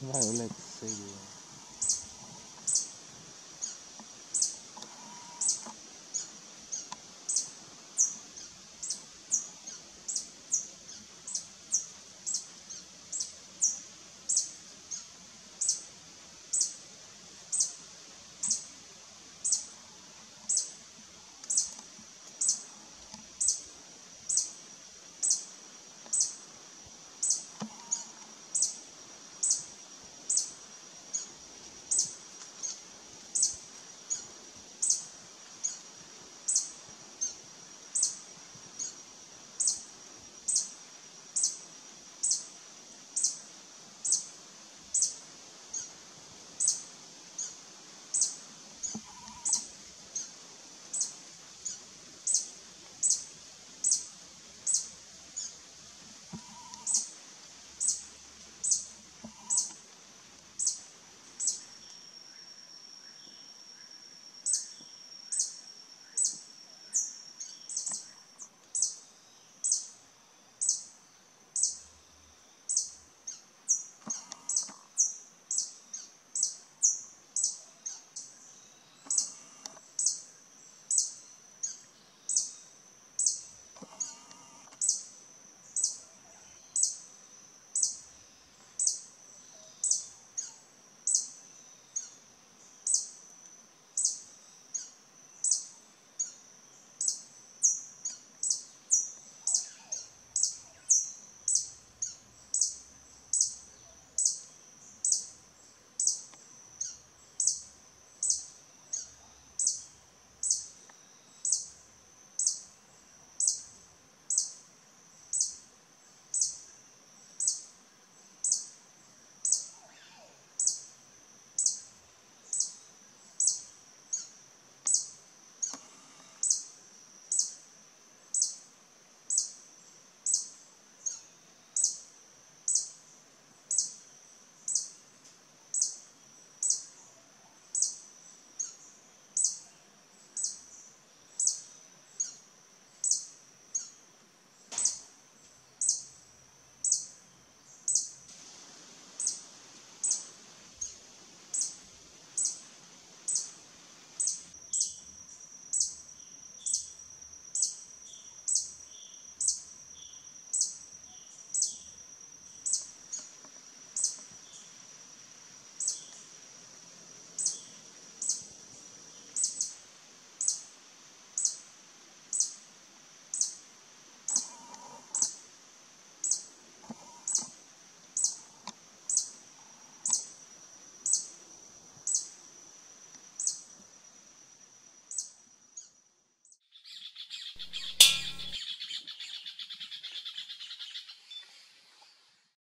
Violet see.